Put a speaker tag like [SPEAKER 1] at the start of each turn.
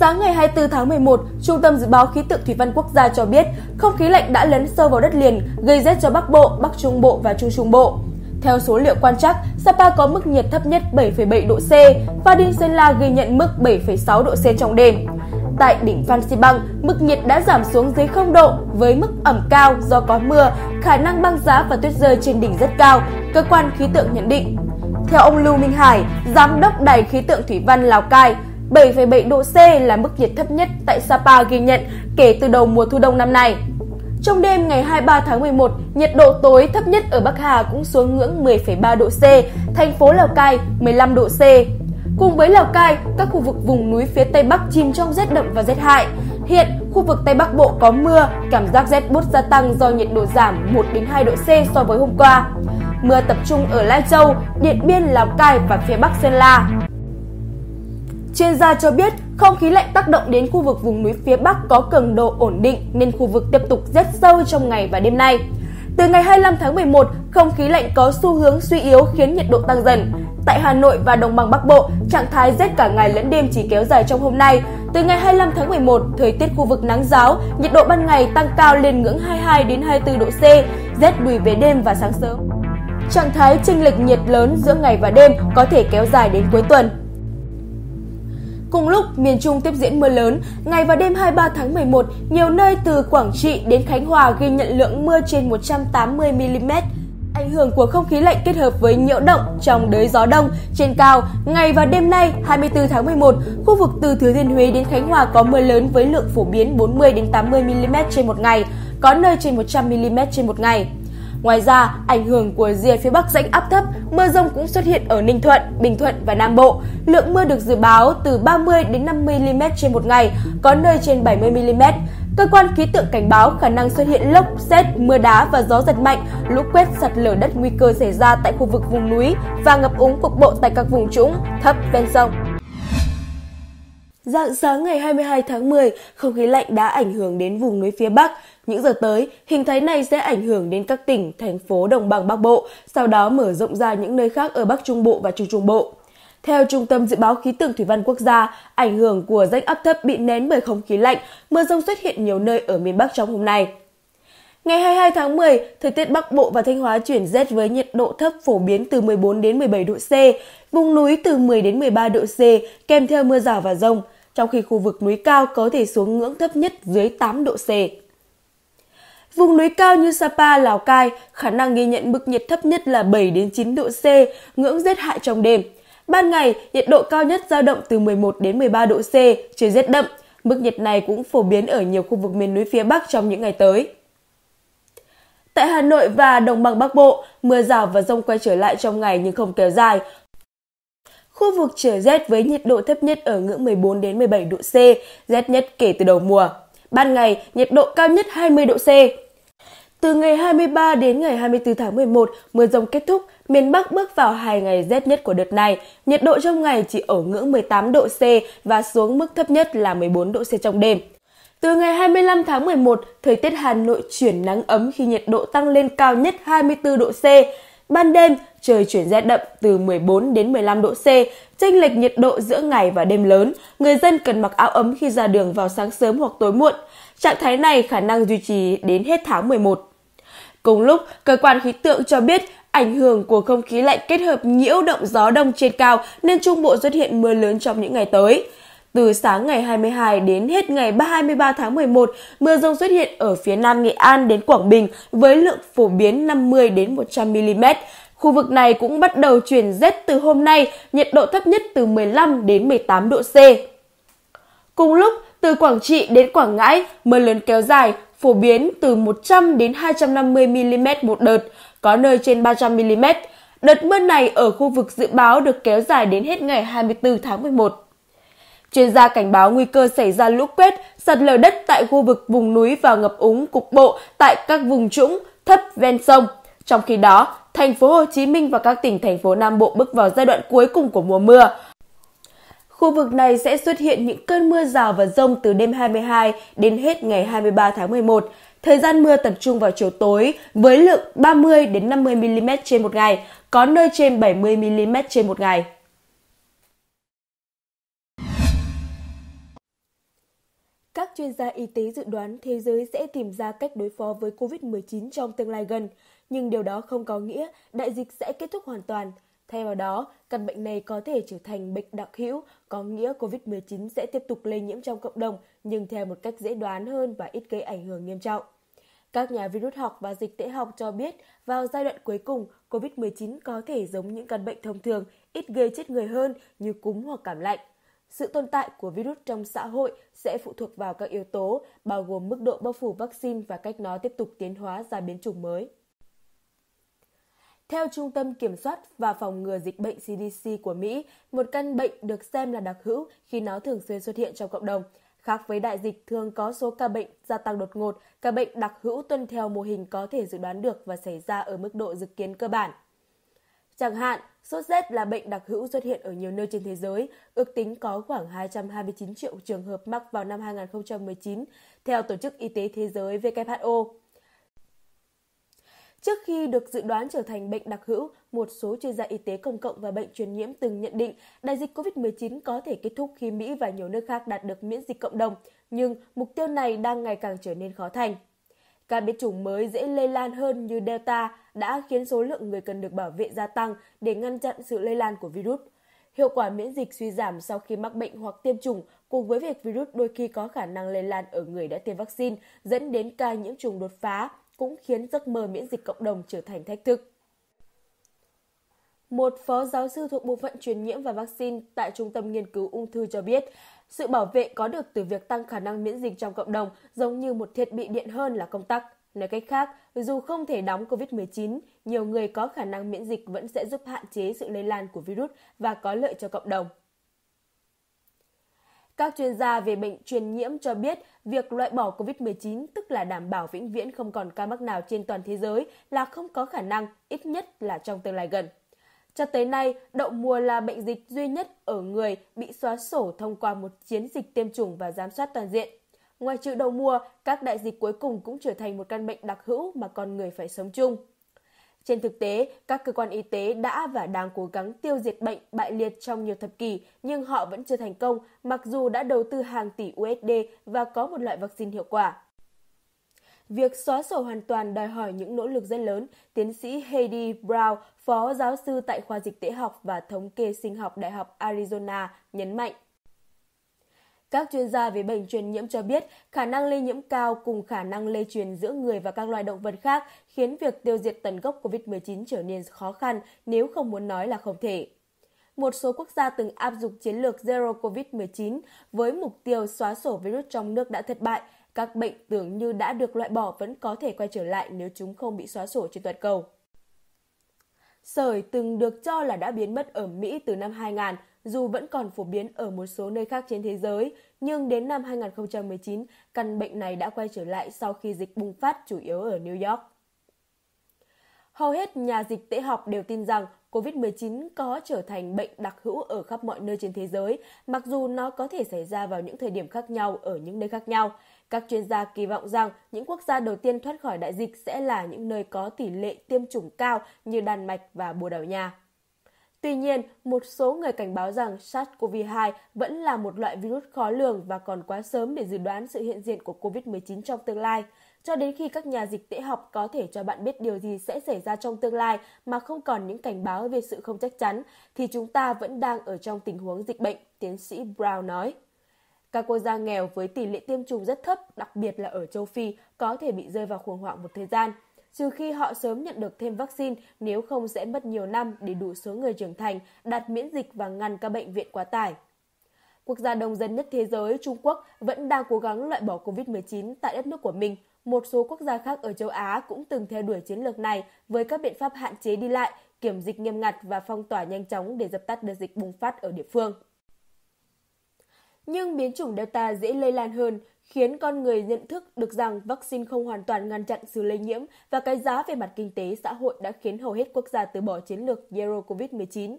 [SPEAKER 1] Sáng ngày 24 tháng 11, Trung tâm Dự báo Khí tượng Thủy văn Quốc gia cho biết không khí lạnh đã lấn sâu vào đất liền, gây rét cho Bắc Bộ, Bắc Trung Bộ và Trung Trung Bộ. Theo số liệu quan trắc, Sapa có mức nhiệt thấp nhất 7,7 độ C và Đinh Sơn La ghi nhận mức 7,6 độ C trong đêm. Tại đỉnh Phan Xipang, mức nhiệt đã giảm xuống dưới 0 độ với mức ẩm cao do có mưa, khả năng băng giá và tuyết rơi trên đỉnh rất cao, cơ quan khí tượng nhận định. Theo ông Lưu Minh Hải, giám đốc đài khí tượng thủy văn Lào Cai, 7,7 độ C là mức nhiệt thấp nhất tại Sapa ghi nhận kể từ đầu mùa thu đông năm nay. Trong đêm ngày 23 tháng 11, nhiệt độ tối thấp nhất ở Bắc Hà cũng xuống ngưỡng 10,3 độ C, thành phố Lào Cai 15 độ C. Cùng với Lào Cai, các khu vực vùng núi phía Tây Bắc chìm trong rét đậm và rét hại. Hiện, khu vực Tây Bắc Bộ có mưa, cảm giác rét bút gia tăng do nhiệt độ giảm 1 đến 2 độ C so với hôm qua. Mưa tập trung ở Lai Châu, Điện Biên, Lào Cai và phía Bắc Sơn La. Chuyên gia cho biết, không khí lạnh tác động đến khu vực vùng núi phía Bắc có cường độ ổn định nên khu vực tiếp tục rét sâu trong ngày và đêm nay. Từ ngày 25 tháng 11, không khí lạnh có xu hướng suy yếu khiến nhiệt độ tăng dần. Tại Hà Nội và Đồng bằng Bắc Bộ, trạng thái rét cả ngày lẫn đêm chỉ kéo dài trong hôm nay. Từ ngày 25 tháng 11, thời tiết khu vực nắng giáo, nhiệt độ ban ngày tăng cao lên ngưỡng 22 đến 24 độ C, rét lùi về đêm và sáng sớm. Trạng thái chênh lệch nhiệt lớn giữa ngày và đêm có thể kéo dài đến cuối tuần. Cùng lúc, miền Trung tiếp diễn mưa lớn, ngày và đêm 23 tháng 11, nhiều nơi từ Quảng Trị đến Khánh Hòa ghi nhận lượng mưa trên 180 mm. Ảnh hưởng của không khí lạnh kết hợp với nhiễu động trong đới gió đông trên cao, ngày và đêm nay 24 tháng 11, khu vực từ Thừa Thiên Huế đến Khánh Hòa có mưa lớn với lượng phổ biến 40 đến 80 mm trên một ngày, có nơi trên 100 mm trên một ngày. Ngoài ra, ảnh hưởng của rìa phía Bắc rãnh áp thấp, mưa rông cũng xuất hiện ở Ninh Thuận, Bình Thuận và Nam Bộ. Lượng mưa được dự báo từ 30 đến 50 mm trên một ngày, có nơi trên 70 mm. Cơ quan khí tượng cảnh báo khả năng xuất hiện lốc, xét, mưa đá và gió giật mạnh, lũ quét sạt lở đất nguy cơ xảy ra tại khu vực vùng núi và ngập úng cục bộ tại các vùng trũng, thấp ven sông. Dạng sáng ngày 22 tháng 10, không khí lạnh đã ảnh hưởng đến vùng núi phía Bắc. Những giờ tới, hình thái này sẽ ảnh hưởng đến các tỉnh, thành phố đồng bằng Bắc Bộ, sau đó mở rộng ra những nơi khác ở Bắc Trung Bộ và Trung Trung Bộ. Theo Trung tâm Dự báo Khí tượng Thủy văn Quốc gia, ảnh hưởng của rãnh áp thấp bị nén bởi không khí lạnh, mưa rông xuất hiện nhiều nơi ở miền Bắc trong hôm nay. Ngày 22 tháng 10, thời tiết Bắc Bộ và Thanh Hóa chuyển rét với nhiệt độ thấp phổ biến từ 14 đến 17 độ C, vùng núi từ 10 đến 13 độ C, kèm theo mưa rào và rông, trong khi khu vực núi cao có thể xuống ngưỡng thấp nhất dưới 8 độ C. Vùng núi cao như Sapa, Lào Cai, khả năng ghi nhận mức nhiệt thấp nhất là 7 đến 9 độ C, ngưỡng rét hại trong đêm. Ban ngày, nhiệt độ cao nhất dao động từ 11 đến 13 độ C, trời rét đậm. Mức nhiệt này cũng phổ biến ở nhiều khu vực miền núi phía Bắc trong những ngày tới. Tại Hà Nội và Đồng bằng Bắc Bộ, mưa rào và rông quay trở lại trong ngày nhưng không kéo dài. Khu vực trời rét với nhiệt độ thấp nhất ở ngưỡng 14 đến 17 độ C, rét nhất kể từ đầu mùa. Ban ngày, nhiệt độ cao nhất 20 độ C. Từ ngày 23 đến ngày 24 tháng 11, mưa rông kết thúc, miền Bắc bước vào hai ngày rét nhất của đợt này. Nhiệt độ trong ngày chỉ ở ngưỡng 18 độ C và xuống mức thấp nhất là 14 độ C trong đêm. Từ ngày 25 tháng 11, thời tiết Hà Nội chuyển nắng ấm khi nhiệt độ tăng lên cao nhất 24 độ C. Ban đêm, trời chuyển rét đậm từ 14 đến 15 độ C, chênh lệch nhiệt độ giữa ngày và đêm lớn. Người dân cần mặc áo ấm khi ra đường vào sáng sớm hoặc tối muộn. Trạng thái này khả năng duy trì đến hết tháng 11. Cùng lúc, cơ quan khí tượng cho biết ảnh hưởng của không khí lạnh kết hợp nhiễu động gió đông trên cao nên Trung Bộ xuất hiện mưa lớn trong những ngày tới. Từ sáng ngày 22 đến hết ngày 23 tháng 11, mưa rông xuất hiện ở phía nam Nghệ An đến Quảng Bình với lượng phổ biến 50 đến 100 mm. Khu vực này cũng bắt đầu chuyển rét từ hôm nay, nhiệt độ thấp nhất từ 15 đến 18 độ C. Cùng lúc, từ Quảng Trị đến Quảng Ngãi, mưa lớn kéo dài, phổ biến từ 100 đến 250 mm một đợt, có nơi trên 300 mm. Đợt mưa này ở khu vực dự báo được kéo dài đến hết ngày 24 tháng 11. Chuyên gia cảnh báo nguy cơ xảy ra lũ quét, sạt lở đất tại khu vực vùng núi và ngập úng cục bộ tại các vùng trũng thấp ven sông. Trong khi đó, thành phố Hồ Chí Minh và các tỉnh thành phố Nam Bộ bước vào giai đoạn cuối cùng của mùa mưa. Khu vực này sẽ xuất hiện những cơn mưa rào và rông từ đêm 22 đến hết ngày 23 tháng 11. Thời gian mưa tập trung vào chiều tối với lượng 30 đến 50 mm trên một ngày, có nơi trên 70 mm trên một ngày. Các chuyên gia y tế dự đoán thế giới sẽ tìm ra cách đối phó với COVID-19 trong tương lai gần, nhưng điều đó không có nghĩa đại dịch sẽ kết thúc hoàn toàn. Thay vào đó, căn bệnh này có thể trở thành bệnh đặc hữu, có nghĩa COVID-19 sẽ tiếp tục lây nhiễm trong cộng đồng nhưng theo một cách dễ đoán hơn và ít gây ảnh hưởng nghiêm trọng. Các nhà virus học và dịch tễ học cho biết vào giai đoạn cuối cùng, COVID-19 có thể giống những căn bệnh thông thường, ít gây chết người hơn như cúm hoặc cảm lạnh. Sự tồn tại của virus trong xã hội sẽ phụ thuộc vào các yếu tố, bao gồm mức độ bao phủ vaccine và cách nó tiếp tục tiến hóa ra biến chủng mới. Theo Trung tâm Kiểm soát và Phòng ngừa Dịch bệnh CDC của Mỹ, một căn bệnh được xem là đặc hữu khi nó thường xuyên xuất hiện trong cộng đồng. Khác với đại dịch thường có số ca bệnh gia tăng đột ngột, ca bệnh đặc hữu tuân theo mô hình có thể dự đoán được và xảy ra ở mức độ dự kiến cơ bản. Chẳng hạn, sốt rét là bệnh đặc hữu xuất hiện ở nhiều nơi trên thế giới, ước tính có khoảng 229 triệu trường hợp mắc vào năm 2019, theo Tổ chức Y tế Thế giới WHO. Trước khi được dự đoán trở thành bệnh đặc hữu, một số chuyên gia y tế công cộng và bệnh truyền nhiễm từng nhận định đại dịch COVID-19 có thể kết thúc khi Mỹ và nhiều nước khác đạt được miễn dịch cộng đồng, nhưng mục tiêu này đang ngày càng trở nên khó thành. Các biến chủng mới dễ lây lan hơn như Delta đã khiến số lượng người cần được bảo vệ gia tăng để ngăn chặn sự lây lan của virus. Hiệu quả miễn dịch suy giảm sau khi mắc bệnh hoặc tiêm chủng cùng với việc virus đôi khi có khả năng lây lan ở người đã tiêm vaccine dẫn đến ca nhiễm trùng đột phá cũng khiến giấc mơ miễn dịch cộng đồng trở thành thách thức. Một phó giáo sư thuộc bộ phận truyền nhiễm và vaccine tại Trung tâm Nghiên cứu Ung thư cho biết, sự bảo vệ có được từ việc tăng khả năng miễn dịch trong cộng đồng giống như một thiết bị điện hơn là công tắc. Nói cách khác, dù không thể đóng COVID-19, nhiều người có khả năng miễn dịch vẫn sẽ giúp hạn chế sự lây lan của virus và có lợi cho cộng đồng. Các chuyên gia về bệnh truyền nhiễm cho biết việc loại bỏ COVID-19 tức là đảm bảo vĩnh viễn không còn ca mắc nào trên toàn thế giới là không có khả năng, ít nhất là trong tương lai gần. Cho tới nay, đậu mùa là bệnh dịch duy nhất ở người bị xóa sổ thông qua một chiến dịch tiêm chủng và giám sát toàn diện. Ngoài trừ đậu mùa, các đại dịch cuối cùng cũng trở thành một căn bệnh đặc hữu mà con người phải sống chung. Trên thực tế, các cơ quan y tế đã và đang cố gắng tiêu diệt bệnh bại liệt trong nhiều thập kỷ, nhưng họ vẫn chưa thành công mặc dù đã đầu tư hàng tỷ USD và có một loại vaccine hiệu quả. Việc xóa sổ hoàn toàn đòi hỏi những nỗ lực rất lớn, tiến sĩ Heidi Brown, phó giáo sư tại khoa dịch tễ học và thống kê sinh học Đại học Arizona, nhấn mạnh. Các chuyên gia về bệnh truyền nhiễm cho biết khả năng lây nhiễm cao cùng khả năng lây truyền giữa người và các loài động vật khác khiến việc tiêu diệt tận gốc COVID-19 trở nên khó khăn nếu không muốn nói là không thể. Một số quốc gia từng áp dụng chiến lược Zero COVID-19 với mục tiêu xóa sổ virus trong nước đã thất bại. Các bệnh tưởng như đã được loại bỏ vẫn có thể quay trở lại nếu chúng không bị xóa sổ trên toàn cầu. Sởi từng được cho là đã biến mất ở Mỹ từ năm 2000, dù vẫn còn phổ biến ở một số nơi khác trên thế giới, nhưng đến năm 2019, căn bệnh này đã quay trở lại sau khi dịch bùng phát chủ yếu ở New York. Hầu hết nhà dịch tễ học đều tin rằng COVID-19 có trở thành bệnh đặc hữu ở khắp mọi nơi trên thế giới, mặc dù nó có thể xảy ra vào những thời điểm khác nhau ở những nơi khác nhau. Các chuyên gia kỳ vọng rằng những quốc gia đầu tiên thoát khỏi đại dịch sẽ là những nơi có tỷ lệ tiêm chủng cao như Đan Mạch và Bồ Đào Nha. Tuy nhiên, một số người cảnh báo rằng SARS-CoV-2 vẫn là một loại virus khó lường và còn quá sớm để dự đoán sự hiện diện của COVID-19 trong tương lai. Cho đến khi các nhà dịch tễ học có thể cho bạn biết điều gì sẽ xảy ra trong tương lai mà không còn những cảnh báo về sự không chắc chắn, thì chúng ta vẫn đang ở trong tình huống dịch bệnh, tiến sĩ Brown nói. Các quốc gia nghèo với tỷ lệ tiêm chủng rất thấp, đặc biệt là ở châu Phi, có thể bị rơi vào khủng hoảng một thời gian – trừ khi họ sớm nhận được thêm vaccine, nếu không sẽ mất nhiều năm để đủ số người trưởng thành đạt miễn dịch và ngăn các bệnh viện quá tải. Quốc gia đông dân nhất thế giới, Trung Quốc, vẫn đang cố gắng loại bỏ COVID-19 tại đất nước của mình. Một số quốc gia khác ở châu Á cũng từng theo đuổi chiến lược này với các biện pháp hạn chế đi lại, kiểm dịch nghiêm ngặt và phong tỏa nhanh chóng để dập tắt đợt dịch bùng phát ở địa phương. Nhưng biến chủng Delta dễ lây lan hơn, khiến con người nhận thức được rằng vaccine không hoàn toàn ngăn chặn sự lây nhiễm và cái giá về mặt kinh tế xã hội đã khiến hầu hết quốc gia từ bỏ chiến lược Zero COVID-19.